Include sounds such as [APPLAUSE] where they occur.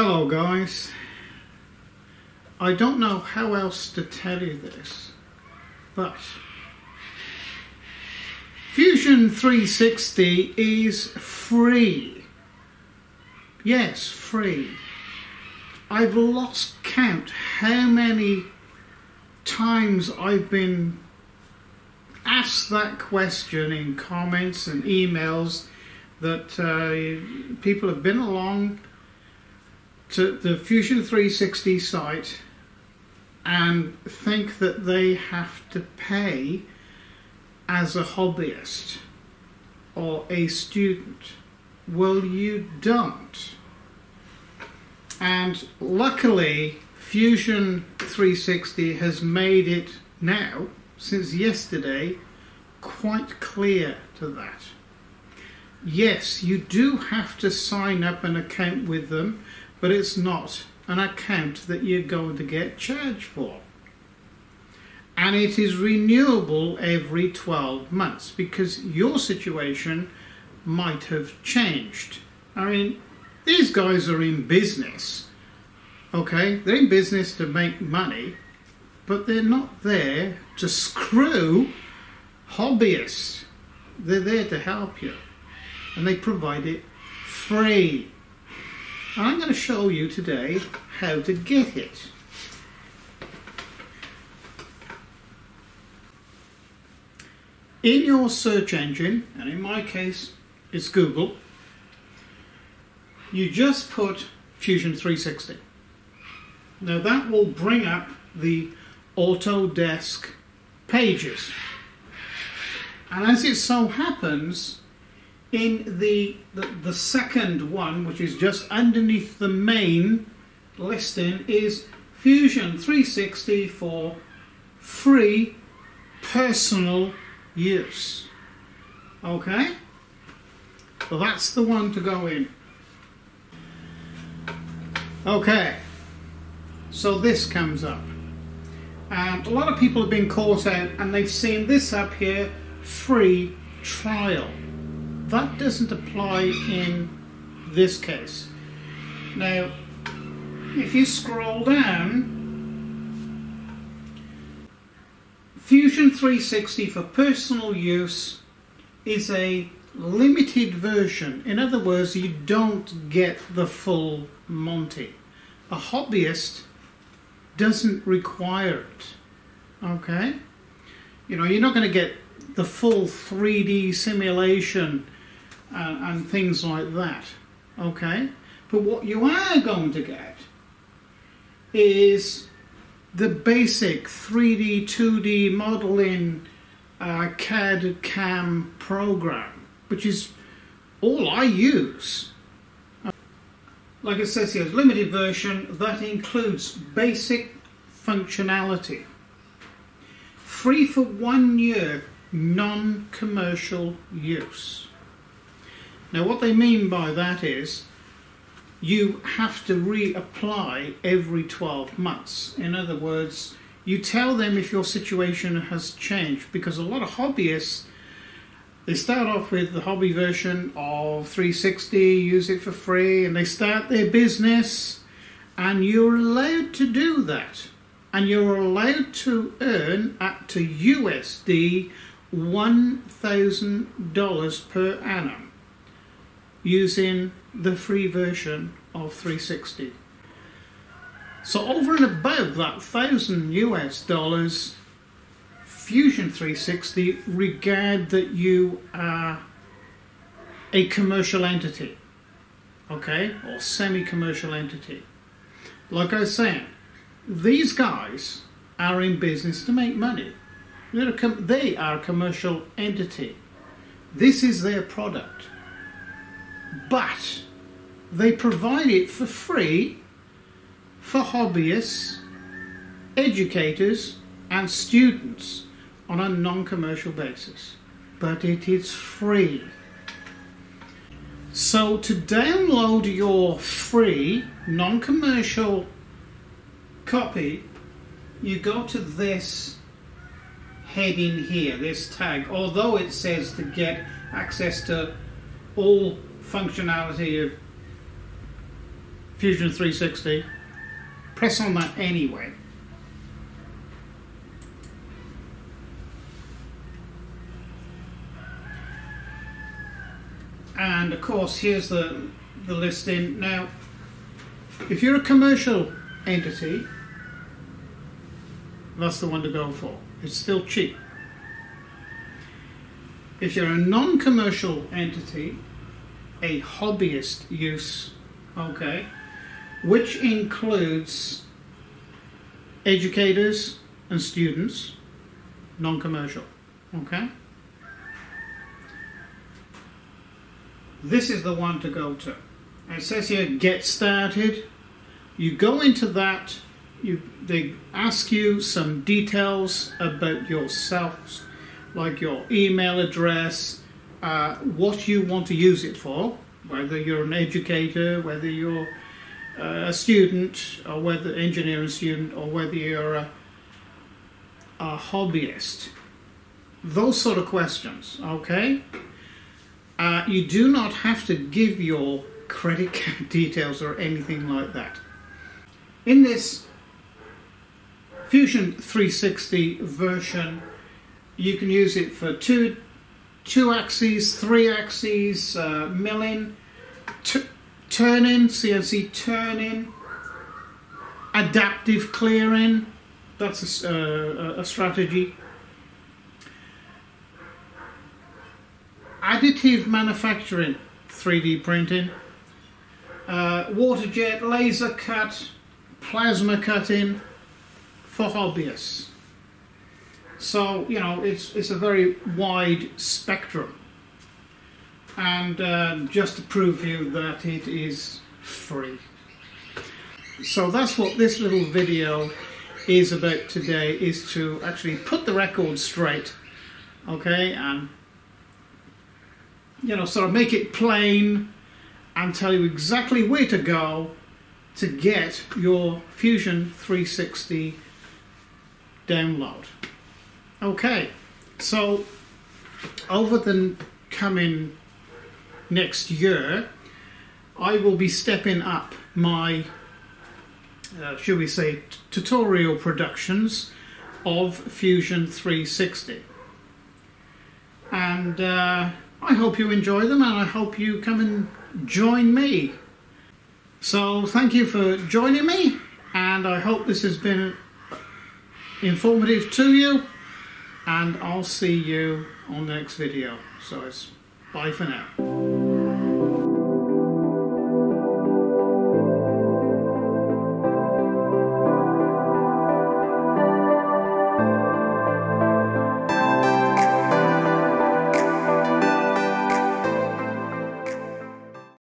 Hello guys. I don't know how else to tell you this, but Fusion 360 is free. Yes, free. I've lost count how many times I've been asked that question in comments and emails that uh, people have been along to the Fusion 360 site and think that they have to pay as a hobbyist or a student. Well, you don't. And luckily, Fusion 360 has made it now, since yesterday, quite clear to that. Yes, you do have to sign up an account with them, but it's not an account that you're going to get charged for. And it is renewable every 12 months because your situation might have changed. I mean, these guys are in business, okay? They're in business to make money, but they're not there to screw hobbyists. They're there to help you, and they provide it free. I'm going to show you today how to get it. In your search engine, and in my case it's Google, you just put Fusion 360. Now that will bring up the Autodesk pages. And as it so happens, in the, the, the second one, which is just underneath the main listing, is Fusion 360 for free personal use. Okay? So that's the one to go in. Okay, so this comes up. And a lot of people have been caught out and they've seen this up here free trial. That doesn't apply in this case. Now, if you scroll down, Fusion 360 for personal use is a limited version. In other words, you don't get the full Monty. A hobbyist doesn't require it. Okay? You know, you're not going to get the full 3D simulation uh, and things like that. Okay? But what you are going to get is the basic 3D, 2D modeling uh, CAD CAM program, which is all I use. Like it says here, limited version that includes basic functionality. Free for one year, non commercial use. Now, what they mean by that is you have to reapply every 12 months. In other words, you tell them if your situation has changed because a lot of hobbyists they start off with the hobby version of 360, use it for free, and they start their business, and you're allowed to do that. And you're allowed to earn up to USD $1,000 per annum using the free version of 360. So over and above that thousand US dollars, Fusion 360 regard that you are a commercial entity, okay, or semi-commercial entity. Like I saying, these guys are in business to make money. They're they are a commercial entity. This is their product. But they provide it for free for hobbyists, educators, and students on a non commercial basis. But it is free. So, to download your free non commercial copy, you go to this heading here, this tag, although it says to get access to all functionality of Fusion 360, press on that anyway. And of course, here's the, the listing. Now, if you're a commercial entity, that's the one to go for. It's still cheap. If you're a non commercial entity, a hobbyist use, okay, which includes educators and students, non commercial, okay? This is the one to go to. It says here, get started. You go into that, you, they ask you some details about yourself, like your email address, uh, what you want to use it for, whether you're an educator, whether you're uh, a student, or whether engineering student, or whether you're a, a hobbyist. Those sort of questions, okay? Uh, you do not have to give your credit card [LAUGHS] details or anything like that. In this Fusion 360 version, you can use it for two, two axes, three axes, uh, milling, turning, CNC turning, adaptive clearing, that's a, uh, a strategy. additive manufacturing, 3D printing, uh, water jet, laser cut, plasma cutting for hobbyists. So, you know, it's, it's a very wide spectrum. And uh, just to prove you that it is free. So that's what this little video is about today, is to actually put the record straight, okay, and you know, sort of make it plain and tell you exactly where to go to get your Fusion 360 download. Okay, so over the coming next year, I will be stepping up my, uh, should we say, tutorial productions of Fusion 360. And uh, I hope you enjoy them and I hope you come and join me. So thank you for joining me and I hope this has been informative to you and I'll see you on the next video. So it's bye for now.